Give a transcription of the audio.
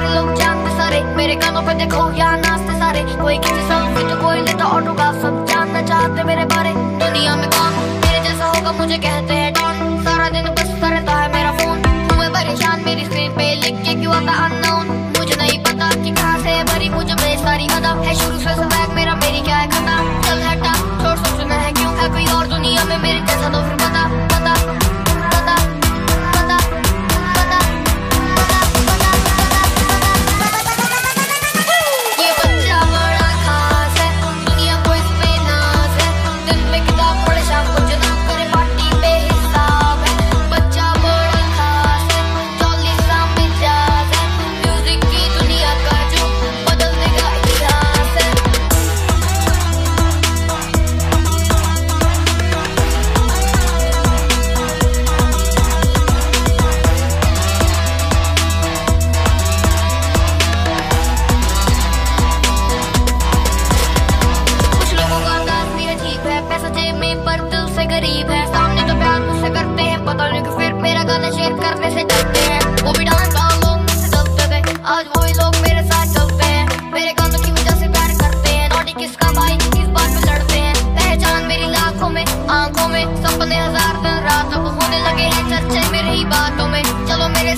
सारे मेरे कानों पे देखो यहाँ नाचते सारे। कोई किसी तो कोई लेता सब जानना चाहते मेरे बारे। दुनिया में कौन मेरे जैसा होगा मुझे कहते हैं डॉन। सारा दिन बस रहता है मेरा फ़ोन। हूँ परेशान मेरी स्क्रीन पे लिख के क्यों आता अननोन मुझे नहीं पता कि कहाँ से भरी मुझे मेरी सारी अदा है। शुरू से मेरा मेरी क्या है खता? चल हटा, छोड़, सोचना है क्यों है कोई और दुनिया में मेरे जैसा तो फिर पता में। सपने हज़ार दिन रात अब होने लगे हैं चर्चे मेरी बातों में। चलो मेरे